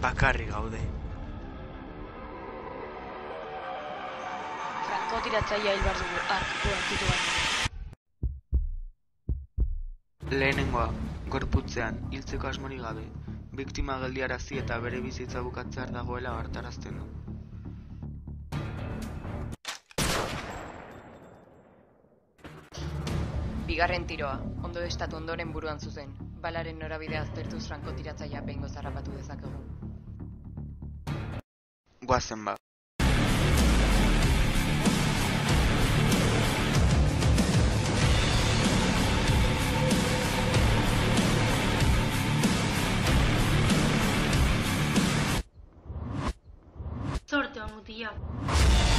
bakarri gaude. Franko tiratzaia hil behar dugu, arkiko baino. Lehenengoa, gorputzean, hiltzeko asmorik gabe, biktima geldiarazi eta bere bizitza bukatzear dagoela hartarazten du. Bigarren tiroa, ondo estatu ondoren buruan zuzen. Balaren norabidea aztertuz franko tiratzaia behingo zarrapatu. Wassenaar Sorte o mutilado.